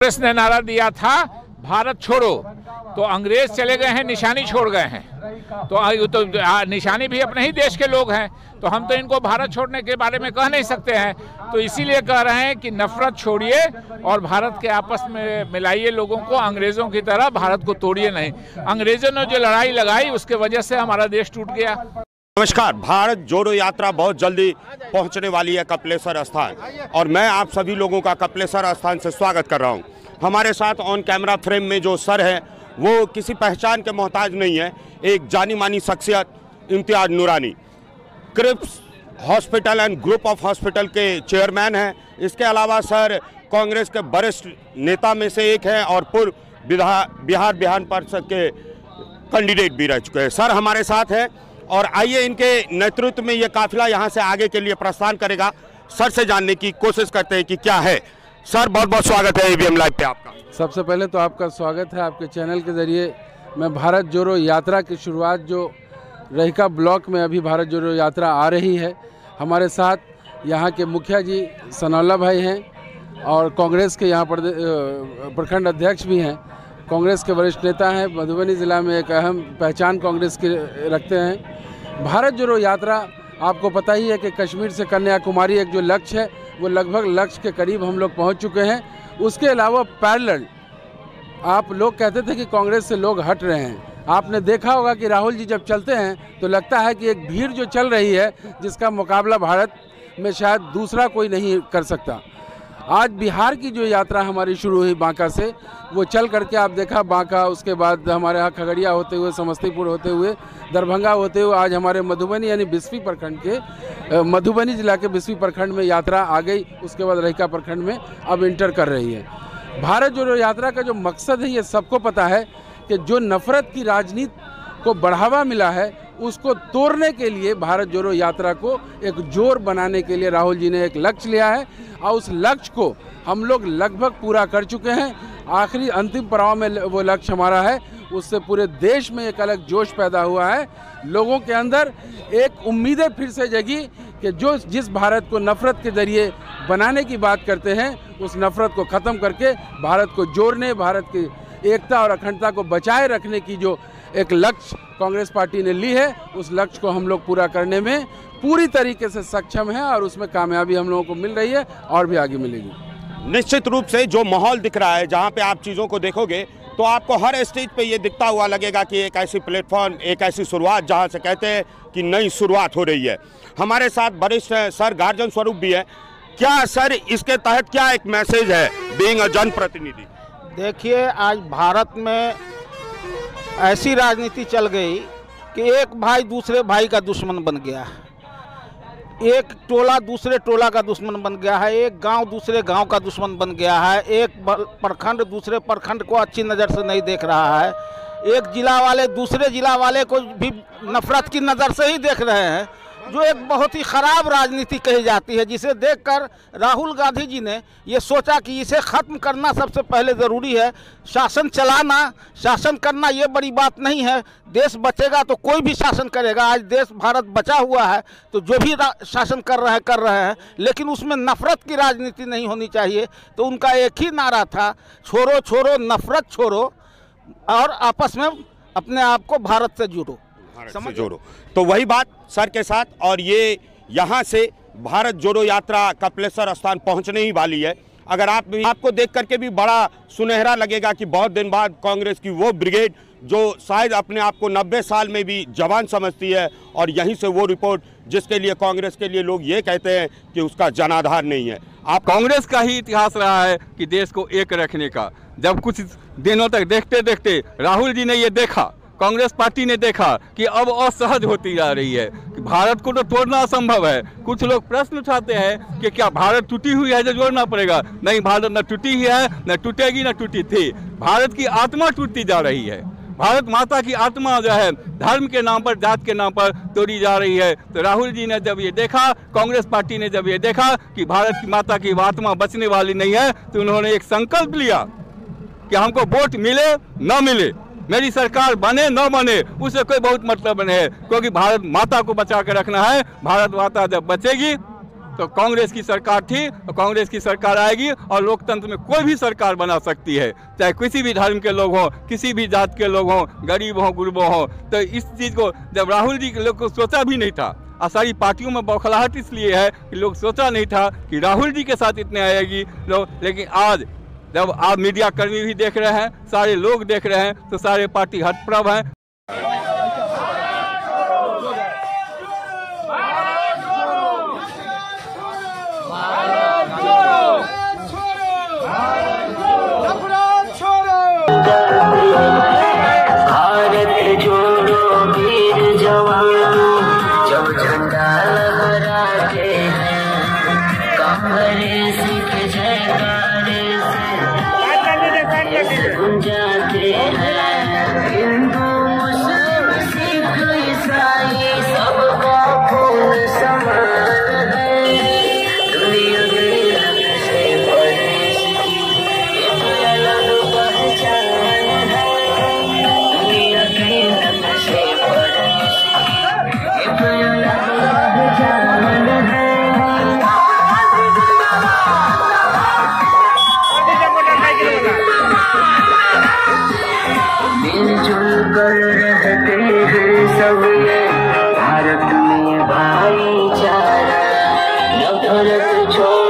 कांग्रेस ने नारा दिया था, भारत छोड़ो। तो अंग्रेज़ चले गए हैं, निशानी छोड़ गए हैं। तो तो निशानी भी अपने ही देश के लोग हैं। तो हम तो इनको भारत छोड़ने के बारे में कह नहीं सकते हैं। तो इसीलिए कह रहे हैं कि नफरत छोड़िए और भारत के आपस में मिलाइए लोगों को, अंग्रेज़ों की तरह भारत को तोड़िए नहीं। अंग्रेज़ों ने जो लड़ाई लगाई, उसके वजह से हमारा देश टूट गया। नमस्कार, भारत जोड़ो यात्रा बहुत जल्दी पहुँचने वाली है कपिलेश्वर स्थान। और मैं आप सभी लोगों का कपिलेश्वर स्थान से स्वागत कर रहा हूँ। हमारे साथ ऑन कैमरा फ्रेम में जो सर है, वो किसी पहचान के मोहताज नहीं है, एक जानी मानी शख्सियत, Imtiyaz Noorani. Cripps hospital and group of hospital के चेयरमैन हैं। इसके अलावा सर कांग्रेस के वरिष्ठ नेता में से एक हैं और पूर्व विधा बिहार विधान परिषद के कैंडिडेट भी रह चुके हैं। सर हमारे साथ हैं। और आइए इनके नेतृत्व में ये काफिला यहाँ से आगे के लिए प्रस्थान करेगा। सर से जानने की कोशिश करते हैं कि क्या है। सर, बहुत बहुत स्वागत है एबीएम लाइव पे आपका। सबसे पहले तो आपका स्वागत है आपके चैनल के ज़रिए। मैं भारत जोड़ो यात्रा की शुरुआत जो रहिका ब्लॉक में अभी भारत जोड़ो यात्रा आ रही है, हमारे साथ यहाँ के मुखिया जी सनौला भाई हैं और कांग्रेस के यहाँ प्रखंड अध्यक्ष भी हैं। कांग्रेस के वरिष्ठ नेता हैं, मधुबनी ज़िला में एक अहम पहचान कांग्रेस के रखते हैं। भारत जोड़ो यात्रा, आपको पता ही है कि कश्मीर से कन्याकुमारी एक जो लक्ष्य है, वो लगभग लक्ष्य के करीब हम लोग पहुँच चुके हैं। उसके अलावा पैरेलल, आप लोग कहते थे कि कांग्रेस से लोग हट रहे हैं। आपने देखा होगा कि राहुल जी जब चलते हैं तो लगता है कि एक भीड़ जो चल रही है, जिसका मुकाबला भारत में शायद दूसरा कोई नहीं कर सकता। आज बिहार की जो यात्रा हमारी शुरू हुई बांका से, वो चल करके आप देखा, बांका, उसके बाद हमारे यहाँ खगड़िया होते हुए, समस्तीपुर होते हुए, दरभंगा होते हुए, आज हमारे मधुबनी यानी बिस्फी प्रखंड के मधुबनी जिला के बिस्फी प्रखंड में यात्रा आ गई, उसके बाद रहिका प्रखंड में अब इंटर कर रही है। भारत जोड़ो यात्रा का जो मकसद है, ये सबको पता है कि जो नफरत की राजनीति को बढ़ावा मिला है उसको तोड़ने के लिए भारत जोड़ो यात्रा को एक ज़ोर बनाने के लिए राहुल जी ने एक लक्ष्य लिया है। और उस लक्ष्य को हम लोग लगभग पूरा कर चुके हैं। आखिरी अंतिम पड़ाव में वो लक्ष्य हमारा है। उससे पूरे देश में एक अलग जोश पैदा हुआ है। लोगों के अंदर एक उम्मीदें फिर से जगी कि जो जिस भारत को नफरत के ज़रिए बनाने की बात करते हैं, उस नफरत को ख़त्म करके भारत को जोड़ने, भारत की एकता और अखंडता को बचाए रखने की जो एक लक्ष्य कांग्रेस पार्टी ने ली है उस लक्ष्य को हम लोग पूरा करने में पूरी तरीके से सक्षम है और उसमें कामयाबी हम लोगों को मिल रही है और भी आगे मिलेगी। निश्चित रूप से जो माहौल दिख रहा है जहाँ पे आप चीज़ों को देखोगे तो आपको हर स्टेज पे ये दिखता हुआ लगेगा कि एक ऐसी प्लेटफॉर्म एक ऐसी शुरुआत जहाँ से कहते हैं कि नई शुरुआत हो रही है। हमारे साथ वरिष्ठ सर गार्जन स्वरूप भी है। क्या सर इसके तहत क्या एक मैसेज है बींग अ जनप्रतिनिधि? देखिए आज भारत में ऐसी राजनीति चल गई कि एक भाई दूसरे भाई का दुश्मन बन गया है। एक टोला दूसरे टोला का दुश्मन बन गया है, एक गाँव दूसरे गाँव का दुश्मन बन गया है, एक प्रखंड दूसरे प्रखंड को अच्छी नज़र से नहीं देख रहा है, एक जिला वाले दूसरे जिला वाले को भी नफरत की नज़र से ही देख रहे हैं। जो एक बहुत ही खराब राजनीति कही जाती है, जिसे देखकर राहुल गांधी जी ने ये सोचा कि इसे ख़त्म करना सबसे पहले ज़रूरी है। शासन चलाना, शासन करना ये बड़ी बात नहीं है। देश बचेगा तो कोई भी शासन करेगा। आज देश, भारत बचा हुआ है तो जो भी शासन कर रहे कर रहे हैं, लेकिन उसमें नफरत की राजनीति नहीं होनी चाहिए। तो उनका एक ही नारा था, छोड़ो छोड़ो, नफरत छोड़ो, और आपस में अपने आप को भारत से जुड़ो। भारत से जोड़ो। तो वही बात सर के साथ और ये यहाँ से भारत जोड़ो यात्रा कपिलेश्वर स्थान पहुँचने ही वाली है। अगर आप भी आपको देख करके भी बड़ा सुनहरा लगेगा कि बहुत दिन बाद कांग्रेस की वो ब्रिगेड जो शायद अपने आप को 90 साल में भी जवान समझती है और यहीं से वो रिपोर्ट जिसके लिए कांग्रेस के लिए लोग ये कहते हैं कि उसका जनाधार नहीं है। आप कांग्रेस का ही इतिहास रहा है कि देश को एक रखने का। जब कुछ दिनों तक देखते देखते राहुल जी ने ये देखा कांग्रेस पार्टी ने देखा कि अब असहज होती जा रही है। भारत को तो तोड़ना असंभव है। कुछ लोग प्रश्न उठाते हैं कि क्या भारत टूटी हुई है जो जोड़ना पड़ेगा? नहीं, भारत न टूटी ही है, न टूटेगी, न टूटी थी। भारत की आत्मा टूटती जा रही है। भारत माता की आत्मा जो है, धर्म के नाम पर, जात के नाम पर तोड़ी जा रही है। तो राहुल जी ने जब ये देखा, कांग्रेस पार्टी ने जब ये देखा कि भारत की माता की आत्मा बचने वाली नहीं है तो उन्होंने एक संकल्प लिया कि हमको वोट मिले, न मिले। मेरी सरकार बने न बने, उससे कोई बहुत मतलब नहीं है। क्योंकि भारत माता को बचा के रखना है। भारत माता जब बचेगी तो कांग्रेस की सरकार थी तो कांग्रेस की सरकार आएगी, और लोकतंत्र में कोई भी सरकार बना सकती है। चाहे किसी भी धर्म के लोग हों, किसी भी जात के लोग हों, गरीब हों, गुरबो हों तो इस चीज़ को जब राहुल जी के लोग को सोचा भी नहीं था, और सारी पार्टियों में बौखलाहट इसलिए है कि लोग सोचा नहीं था कि राहुल जी के साथ इतने आएगी लोग। लेकिन आज जब आप मीडिया कर्मी भी देख रहे हैं सारे लोग देख रहे हैं तो सारे पार्टी हतप्रभ हैं। भारत जोड़ो 执着